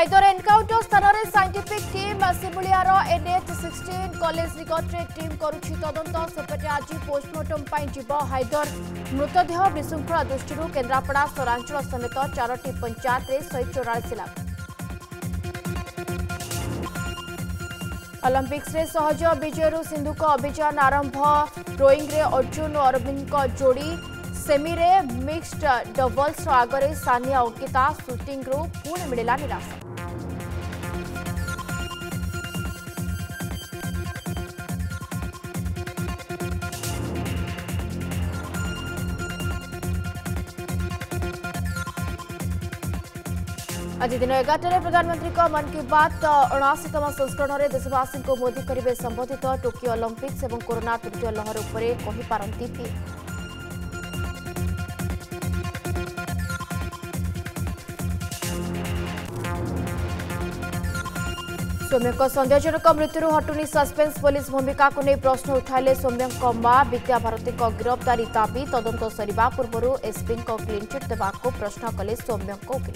Haider encounter स्थान में scientific team सिमुआर एनएच सिक्सटीन कलेज निकटे टीम करदंत सेपटे आज पोस्टमर्टम जीव हैदर मृतदेह विशृंखला दृष्टि केन्द्रापड़ा सहरांचल समेत चारोटी पंचायत में शहे चौरास लाख अलंपिक्स रे सहज विजय सिंधु अभियान आरंभ रोईंगे अर्जुन और अरविंद जोड़ी सेमिरे मिक्सड डबल्स आगे सानिया अंकिता सुटिंग पुणे मिला निराश आज दिन एगारटे प्रधानमंत्री मन की बात अणशीतम संस्करण में देशवासी मोदी करेंगे संबोधित टोकियो ओलंपिक्स और कोरोना तृतीय लहर उपारती पीएम সোমিয়াক সন্ধ্যাজনক মৃত্যুৰ হটুনি সাসপেন্স পুলিছ ভূমিকাককৈ প্ৰশ্ন উঠাইলে সোমিয়া কমবা বিতিয়া ভাৰতীকক গ্ৰেপ্তাৰি দাৱি তদন্ত সৰিবাক পূৰ্বৰ এসপিৰ ক্লিন চিট দেৱাকক প্ৰশ্ন কলে সোমিয়াকে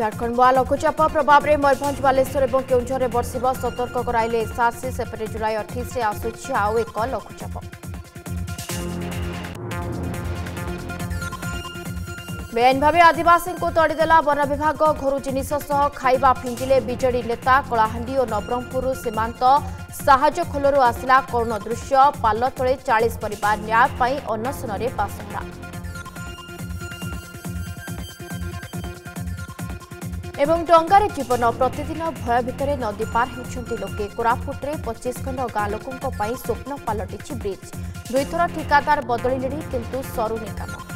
যৰ্কণবা লকুচাপৰ প্ৰভাৱৰে মৰবন্ধৱালেশ্বৰ আৰু কেউঞ্জৰে বৰশিবা সতৰ্ক কৰাইলে এছ আৰ এছ ছেপটে জুলাই 28 ৰ асоচি আউ এক লকুচাপ ବେଆଇନ ଭାବେ ଆଦିବାସୀଙ୍କୁ ତଡ଼ିଦେଲା ବନ ବିଭାଗ ଘରୁ ଜିନିଷ ସହ ଖାଇବା ଫିଙ୍ଗିଲେ ବିଜେଡି ନେତା କଳାହାଣ୍ଡି ଓ ନବରଙ୍ଗପୁର ସୀମାନ୍ତ ସାହାଯ୍ୟ ଖୋଲରୁ ଆସିଲା କରୁଣ ଦୃଶ୍ୟ ପାଲ ତଳେ ଚାଳିଶ ପରିବାର ନ୍ୟାୟ ପାଇଁ ଅନଶନରେ ପାସହରା এবং ডঙ্গারে জীবন প্রতিদিন ভয় ভিতরে নদী পার হচ্ছেন লোকে কোরাপুটে পঁচিশ খণ্ড গাঁ লোক স্বপ্ন পালটিছি ব্রিজ দুইথর ঠিকাদার বদলিলে কিন্তু সরুনি কাম